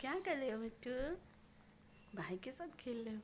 क्या कर रहे हो बिट्टू भाई के साथ खेल रहे हो।